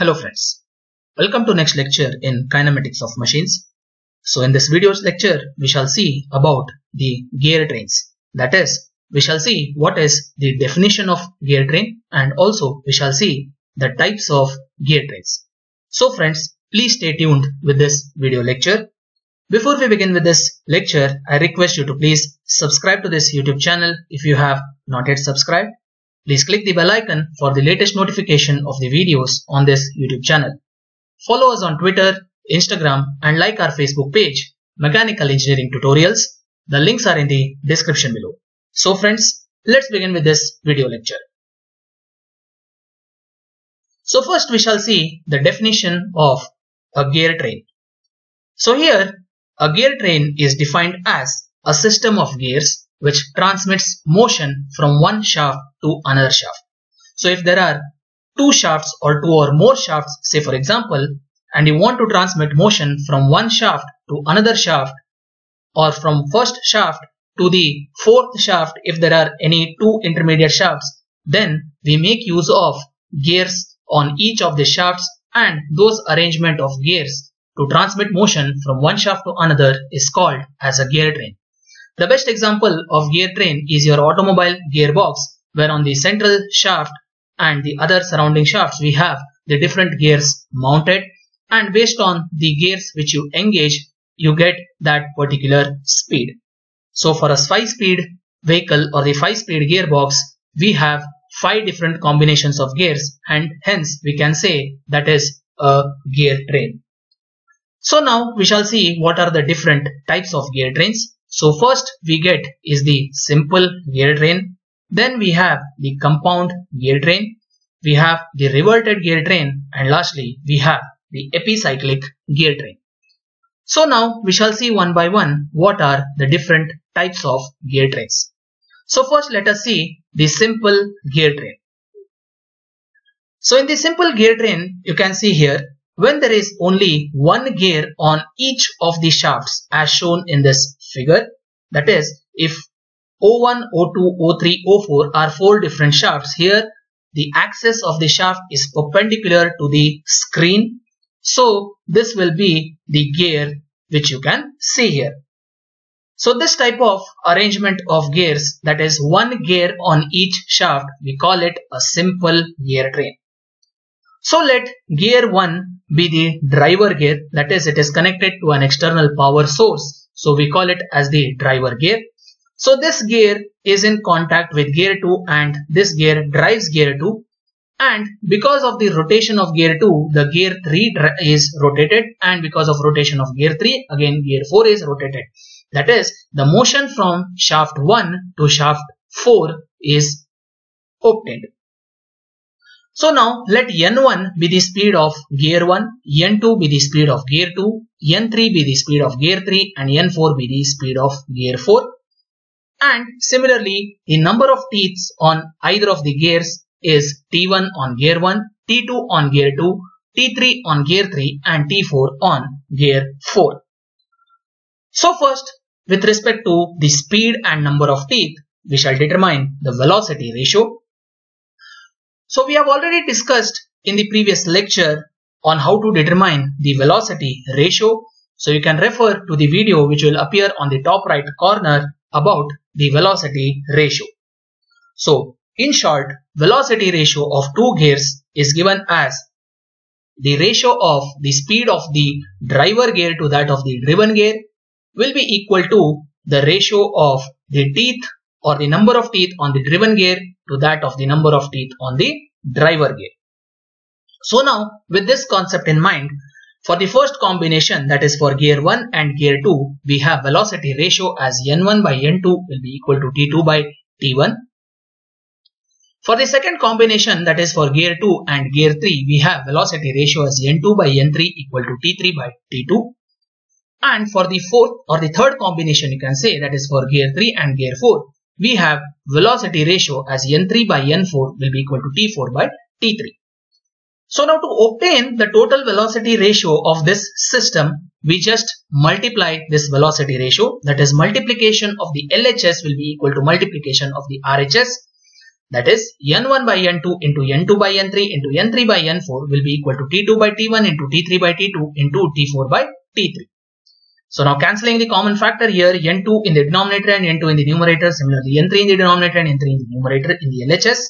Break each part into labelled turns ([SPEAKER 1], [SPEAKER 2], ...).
[SPEAKER 1] Hello friends, welcome to next lecture in kinematics of machines. So in this video's lecture, we shall see about the gear trains. That is, we shall see what is the definition of gear train and also we shall see the types of gear trains. So friends, please stay tuned with this video lecture. Before we begin with this lecture, I request you to please subscribe to this YouTube channel if you have not yet subscribed Please click the bell icon for the latest notification of the videos on this YouTube channel. Follow us on Twitter, Instagram and like our Facebook page, Mechanical Engineering Tutorials. The links are in the description below. So friends, let's begin with this video lecture. So first we shall see the definition of a gear train. So here, a gear train is defined as a system of gears which transmits motion from one shaft to another shaft. So if there are two shafts or two or more shafts, say for example, and you want to transmit motion from one shaft to another shaft or from first shaft to the fourth shaft if there are any two intermediate shafts, then we make use of gears on each of the shafts and those arrangement of gears to transmit motion from one shaft to another is called as a gear train. The best example of gear train is your automobile gearbox where on the central shaft and the other surrounding shafts we have the different gears mounted and based on the gears which you engage you get that particular speed. So for a 5 speed vehicle or the 5 speed gearbox we have 5 different combinations of gears and hence we can say that is a gear train. So now we shall see what are the different types of gear trains. So first we get is the simple gear train. Then we have the compound gear train. We have the reverted gear train and lastly we have the epicyclic gear train. So now we shall see one by one what are the different types of gear trains. So first let us see the simple gear train. So in the simple gear train you can see here when there is only one gear on each of the shafts as shown in this figure. That is, if O1, O2, O3, O4 are four different shafts, here the axis of the shaft is perpendicular to the screen. So this will be the gear which you can see here. So this type of arrangement of gears that is one gear on each shaft we call it a simple gear train. So let gear 1 be the driver gear that is it is connected to an external power source so we call it as the driver gear. So this gear is in contact with gear 2 and this gear drives gear 2 and because of the rotation of gear 2 the gear 3 is rotated and because of rotation of gear 3 again gear 4 is rotated. That is the motion from shaft 1 to shaft 4 is obtained. So now let N1 be the speed of gear 1, N2 be the speed of gear 2, N3 be the speed of gear 3 and N4 be the speed of gear 4. And similarly, the number of teeths on either of the gears is T1 on gear 1, T2 on gear 2, T3 on gear 3 and T4 on gear 4. So first, with respect to the speed and number of teeth, we shall determine the velocity ratio so we have already discussed in the previous lecture on how to determine the velocity ratio. So you can refer to the video which will appear on the top right corner about the velocity ratio. So in short, velocity ratio of two gears is given as the ratio of the speed of the driver gear to that of the driven gear will be equal to the ratio of the teeth or the number of teeth on the driven gear to that of the number of teeth on the driver gear. So now with this concept in mind, for the first combination that is for gear 1 and gear 2, we have velocity ratio as N1 by N2 will be equal to T2 by T1. For the second combination that is for gear 2 and gear 3, we have velocity ratio as N2 by N3 equal to T3 by T2. And for the fourth or the third combination you can say that is for gear 3 and gear 4, we have velocity ratio as n3 by n4 will be equal to t4 by t3. So now to obtain the total velocity ratio of this system, we just multiply this velocity ratio. That is multiplication of the LHS will be equal to multiplication of the RHS. that is n1 by n2 into n2 by n3 into n3 by n4 will be equal to t2 by t1 into t3 by t2 into t4 by t3. So now cancelling the common factor here n2 in the denominator and n2 in the numerator similarly n3 in the denominator and n3 in the numerator in the LHS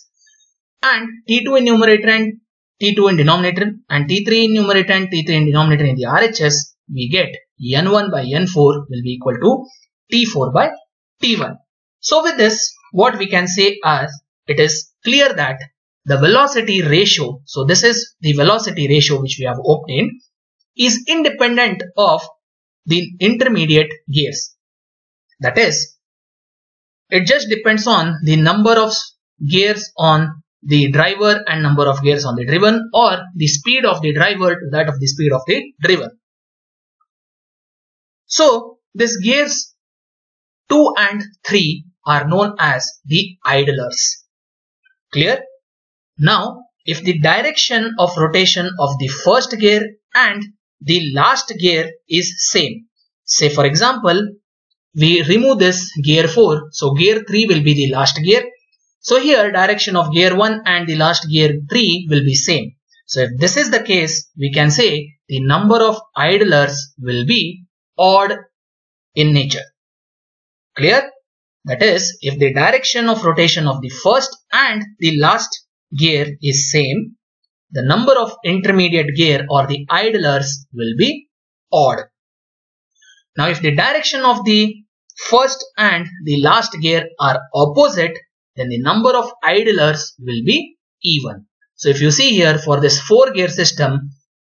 [SPEAKER 1] and t2 in numerator and t2 in denominator and t3 in numerator and t3 in denominator in the RHS we get n1 by n4 will be equal to t4 by t1. So with this what we can say as it is clear that the velocity ratio so this is the velocity ratio which we have obtained is independent of the intermediate gears. That is, it just depends on the number of gears on the driver and number of gears on the driven or the speed of the driver to that of the speed of the driven. So, this gears 2 and 3 are known as the idlers. Clear? Now, if the direction of rotation of the first gear and the last gear is same. Say for example, we remove this gear 4. So gear 3 will be the last gear. So here direction of gear 1 and the last gear 3 will be same. So if this is the case, we can say the number of idlers will be odd in nature. Clear? That is, if the direction of rotation of the first and the last gear is same, the number of intermediate gear or the idlers will be odd. Now if the direction of the first and the last gear are opposite, then the number of idlers will be even. So if you see here for this 4 gear system,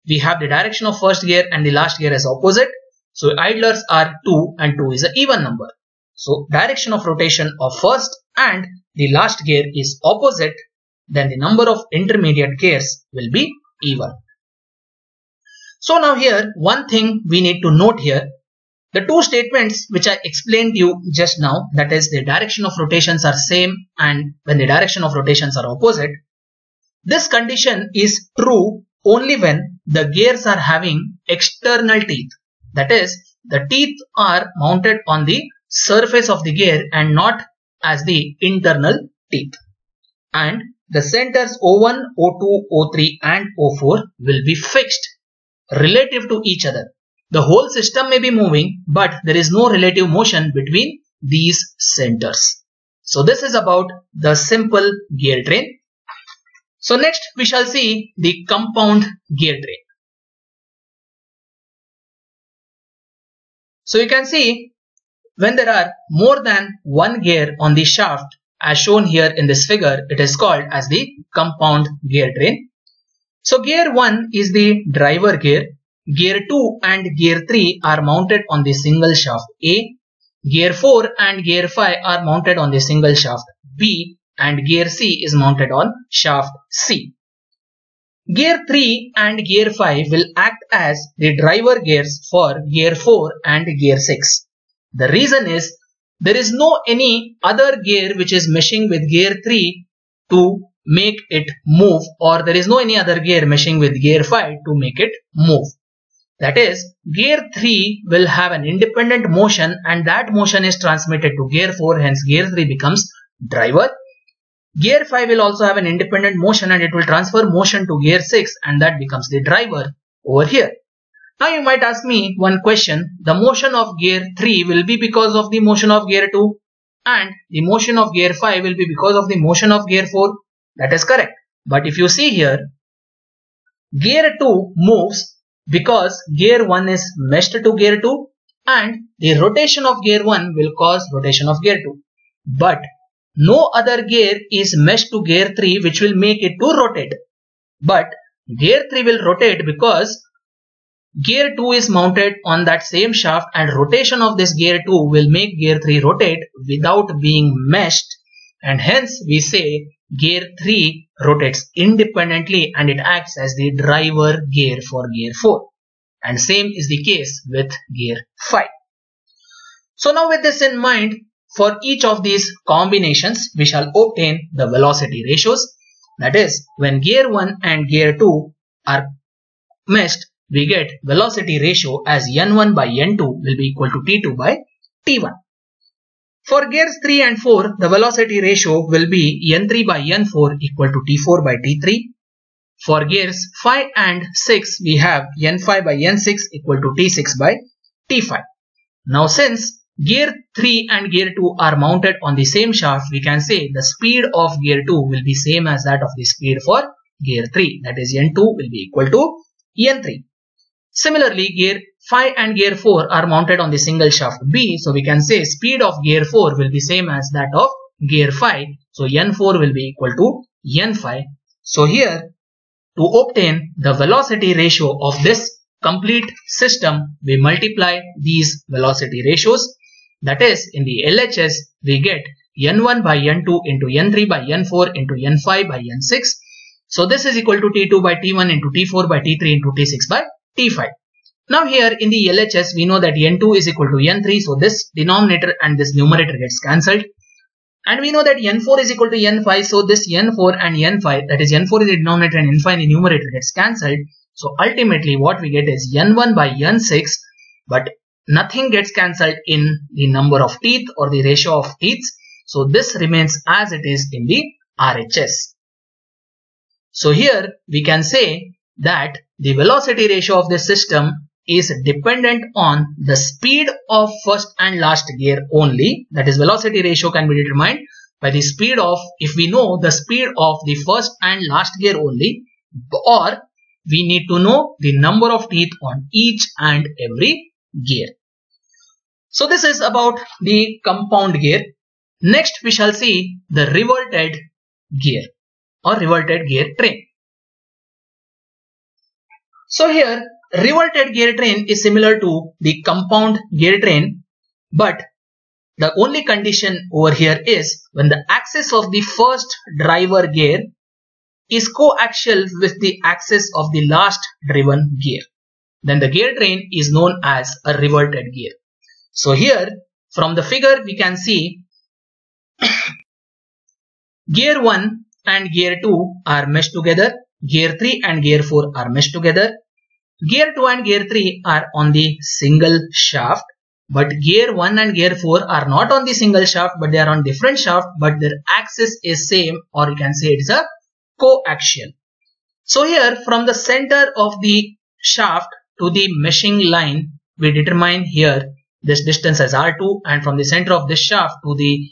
[SPEAKER 1] we have the direction of first gear and the last gear as opposite. So idlers are 2 and 2 is an even number. So direction of rotation of first and the last gear is opposite then the number of intermediate gears will be even. So now here one thing we need to note here the two statements which I explained to you just now that is the direction of rotations are same and when the direction of rotations are opposite this condition is true only when the gears are having external teeth that is the teeth are mounted on the surface of the gear and not as the internal teeth and the centers O1, O2, O3 and O4 will be fixed relative to each other. The whole system may be moving but there is no relative motion between these centers. So this is about the simple gear train. So next we shall see the compound gear train. So you can see when there are more than one gear on the shaft as shown here in this figure, it is called as the compound gear train. So gear 1 is the driver gear. Gear 2 and gear 3 are mounted on the single shaft A. Gear 4 and gear 5 are mounted on the single shaft B and gear C is mounted on shaft C. Gear 3 and gear 5 will act as the driver gears for gear 4 and gear 6. The reason is there is no any other gear which is meshing with gear 3 to make it move or there is no any other gear meshing with gear 5 to make it move. That is, gear 3 will have an independent motion and that motion is transmitted to gear 4 hence gear 3 becomes driver. Gear 5 will also have an independent motion and it will transfer motion to gear 6 and that becomes the driver over here. Now you might ask me one question. The motion of gear 3 will be because of the motion of gear 2 and the motion of gear 5 will be because of the motion of gear 4. That is correct. But if you see here, gear 2 moves because gear 1 is meshed to gear 2 and the rotation of gear 1 will cause rotation of gear 2. But no other gear is meshed to gear 3 which will make it to rotate. But gear 3 will rotate because Gear 2 is mounted on that same shaft and rotation of this gear 2 will make gear 3 rotate without being meshed and hence we say gear 3 rotates independently and it acts as the driver gear for gear 4 and same is the case with gear 5. So now with this in mind for each of these combinations we shall obtain the velocity ratios that is when gear 1 and gear 2 are meshed we get velocity ratio as n1 by n2 will be equal to t2 by t1. For gears 3 and 4, the velocity ratio will be N3 by N4 equal to T4 by T3. For gears 5 and 6, we have N5 by N6 equal to T6 by T5. Now since gear 3 and gear 2 are mounted on the same shaft, we can say the speed of gear 2 will be same as that of the speed for gear 3. That is N2 will be equal to N3. Similarly, gear 5 and gear 4 are mounted on the single shaft B. So we can say speed of gear 4 will be same as that of gear 5. So N4 will be equal to N5. So here to obtain the velocity ratio of this complete system, we multiply these velocity ratios. That is in the LHS we get N1 by N2 into N3 by N4 into N5 by N6. So this is equal to T2 by T1 into T4 by T3 into T6 by T5. Now here in the LHS we know that N2 is equal to N3 so this denominator and this numerator gets cancelled. And we know that N4 is equal to N5 so this N4 and N5 that is N4 in the denominator and N5 in the numerator gets cancelled. So ultimately what we get is N1 by N6 but nothing gets cancelled in the number of teeth or the ratio of teeth. So this remains as it is in the RHS. So here we can say that the velocity ratio of the system is dependent on the speed of first and last gear only. That is velocity ratio can be determined by the speed of, if we know the speed of the first and last gear only or we need to know the number of teeth on each and every gear. So this is about the compound gear. Next we shall see the reverted gear or reverted gear train. So here reverted gear train is similar to the compound gear train but the only condition over here is when the axis of the first driver gear is coaxial with the axis of the last driven gear then the gear train is known as a reverted gear. So here from the figure we can see gear 1 and gear 2 are meshed together, gear 3 and gear 4 are meshed together, Gear 2 and gear 3 are on the single shaft but gear 1 and gear 4 are not on the single shaft but they are on different shaft but their axis is same or you can say it is a coaxial. So here from the center of the shaft to the meshing line we determine here this distance as R2 and from the center of this shaft to the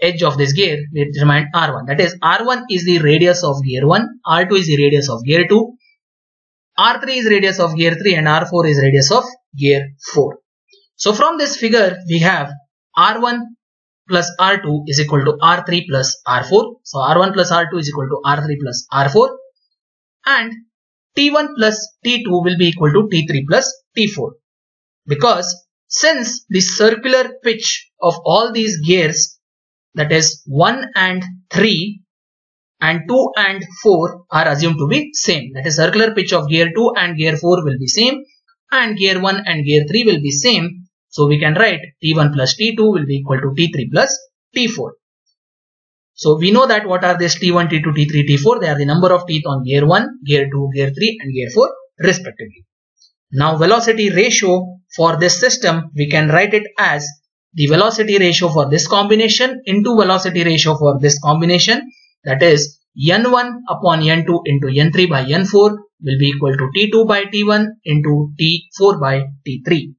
[SPEAKER 1] edge of this gear we determine R1 that is R1 is the radius of gear 1 R2 is the radius of gear 2 R3 is radius of gear 3 and R4 is radius of gear 4. So from this figure we have R1 plus R2 is equal to R3 plus R4. So R1 plus R2 is equal to R3 plus R4 and T1 plus T2 will be equal to T3 plus T4 because since the circular pitch of all these gears that is 1 and 3 and 2 and 4 are assumed to be same. That is circular pitch of gear 2 and gear 4 will be same and gear 1 and gear 3 will be same. So we can write T1 plus T2 will be equal to T3 plus T4. So we know that what are these T1, T2, T3, T4? They are the number of teeth on gear 1, gear 2, gear 3 and gear 4 respectively. Now velocity ratio for this system we can write it as the velocity ratio for this combination into velocity ratio for this combination that is n1 upon n2 into n3 by n4 will be equal to t2 by t1 into t4 by t3.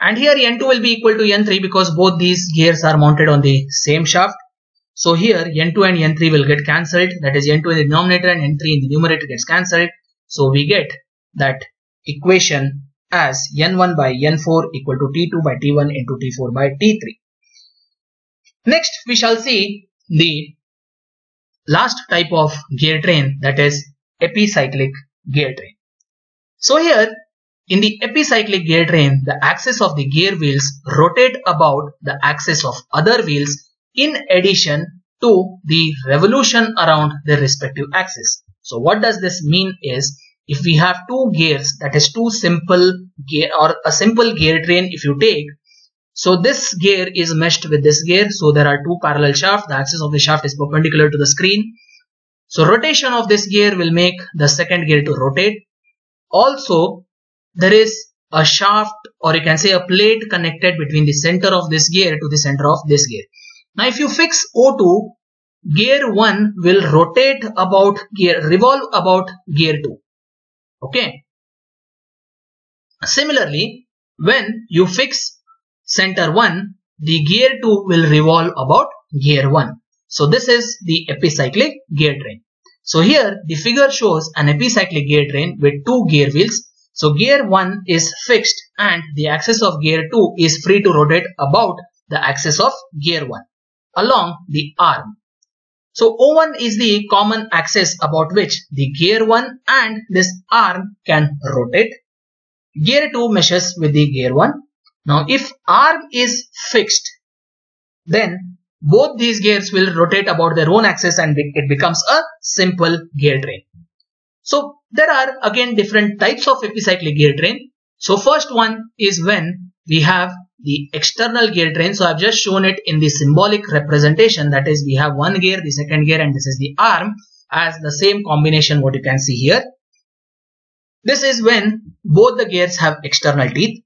[SPEAKER 1] And here n2 will be equal to n3 because both these gears are mounted on the same shaft. So here n2 and n3 will get cancelled that is n2 in the denominator and n3 in the numerator gets cancelled. So we get that equation as n1 by n4 equal to t2 by t1 into t4 by t3. Next we shall see the last type of gear train that is epicyclic gear train. So here in the epicyclic gear train the axis of the gear wheels rotate about the axis of other wheels in addition to the revolution around their respective axis. So what does this mean is if we have two gears that is two simple gear or a simple gear train if you take so this gear is meshed with this gear. So there are two parallel shafts. The axis of the shaft is perpendicular to the screen. So rotation of this gear will make the second gear to rotate. Also, there is a shaft or you can say a plate connected between the center of this gear to the center of this gear. Now if you fix O2, gear 1 will rotate about gear, revolve about gear 2. Okay. Similarly, when you fix center 1, the gear 2 will revolve about gear 1. So this is the epicyclic gear train. So here the figure shows an epicyclic gear train with two gear wheels. So gear 1 is fixed and the axis of gear 2 is free to rotate about the axis of gear 1 along the arm. So O1 is the common axis about which the gear 1 and this arm can rotate. Gear 2 meshes with the gear 1. Now if arm is fixed then both these gears will rotate about their own axis and it becomes a simple gear train. So there are again different types of epicyclic gear train. So first one is when we have the external gear train. So I've just shown it in the symbolic representation that is we have one gear, the second gear and this is the arm as the same combination what you can see here. This is when both the gears have external teeth.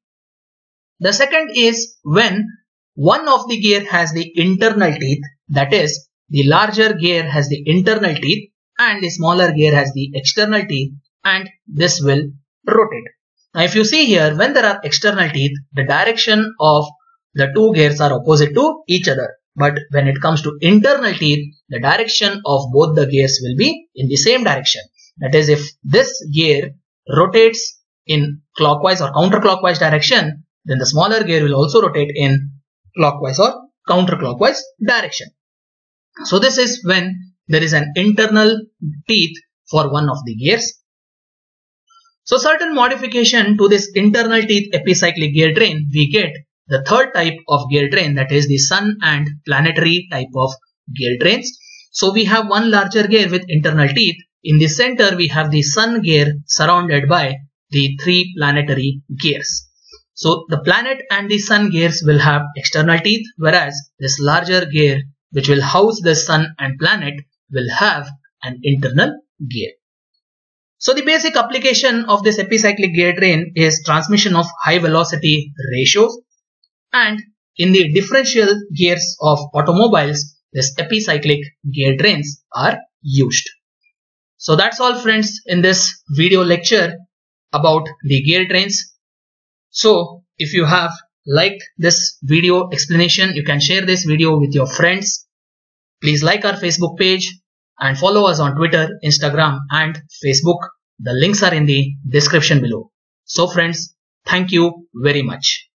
[SPEAKER 1] The second is when one of the gear has the internal teeth, that is, the larger gear has the internal teeth and the smaller gear has the external teeth and this will rotate. Now if you see here, when there are external teeth, the direction of the two gears are opposite to each other. But when it comes to internal teeth, the direction of both the gears will be in the same direction. That is, if this gear rotates in clockwise or counterclockwise direction, then the smaller gear will also rotate in clockwise or counterclockwise direction. So this is when there is an internal teeth for one of the gears. So certain modification to this internal teeth epicyclic gear train, we get the third type of gear train that is the sun and planetary type of gear trains. So we have one larger gear with internal teeth. In the center we have the sun gear surrounded by the three planetary gears. So the planet and the sun gears will have external teeth whereas this larger gear which will house the sun and planet will have an internal gear. So the basic application of this epicyclic gear train is transmission of high velocity ratios and in the differential gears of automobiles this epicyclic gear trains are used. So that's all friends in this video lecture about the gear trains so if you have liked this video explanation, you can share this video with your friends. Please like our Facebook page and follow us on Twitter, Instagram and Facebook. The links are in the description below. So friends, thank you very much.